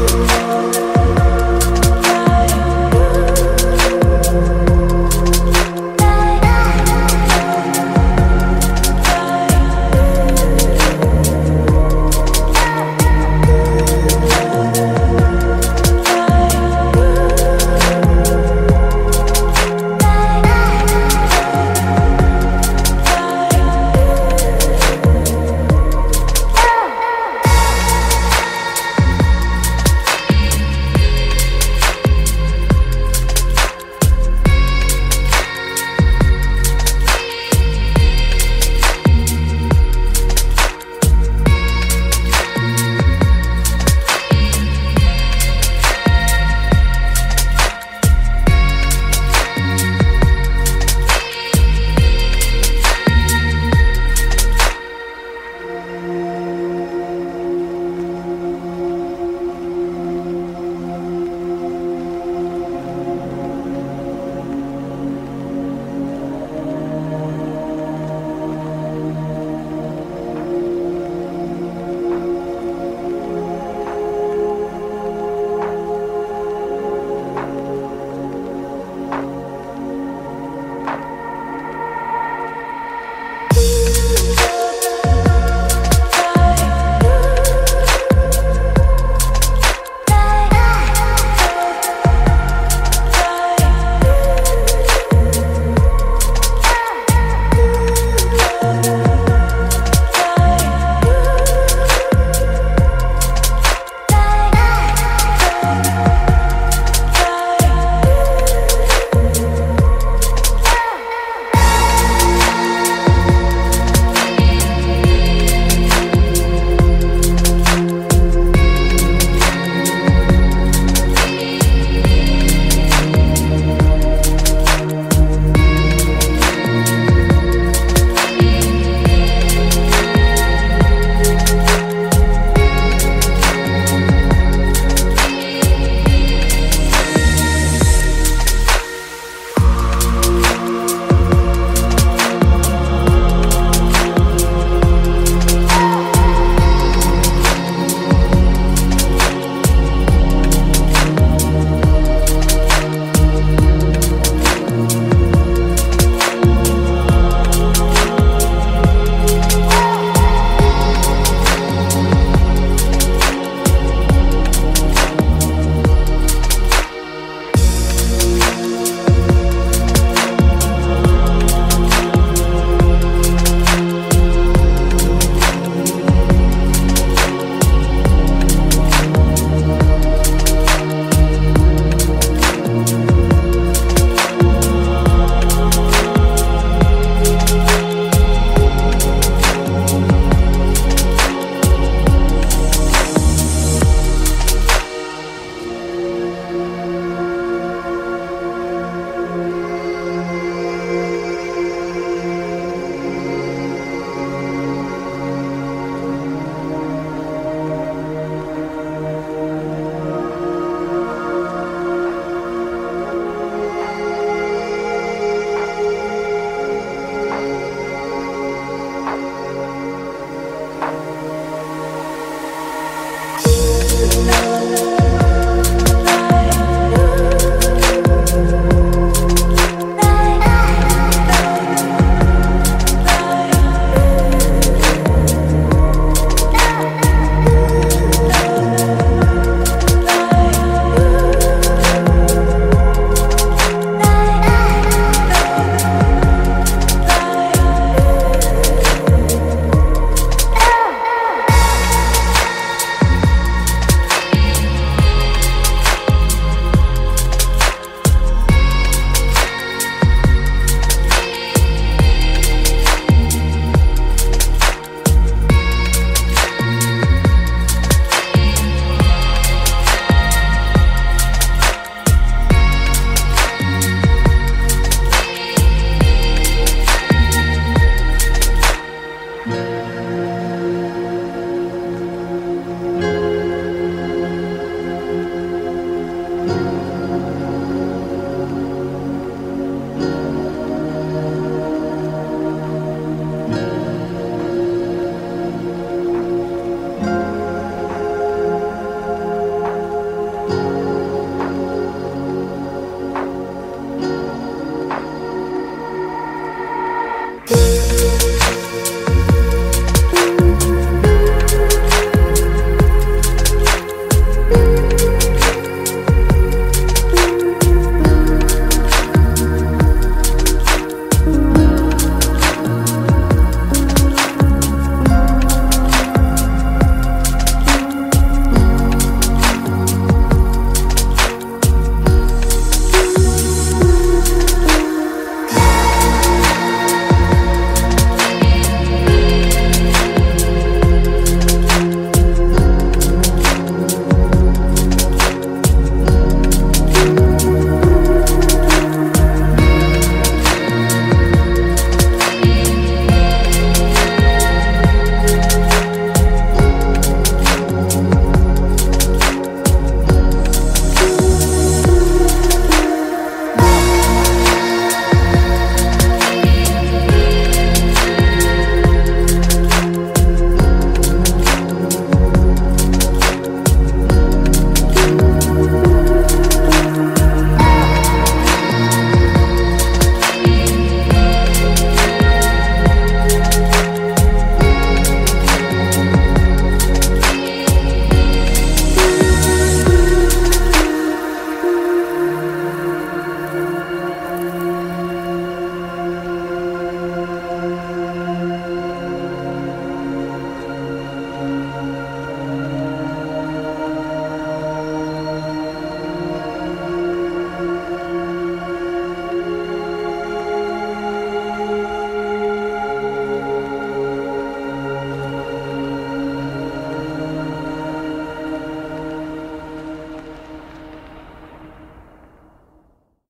Yeah.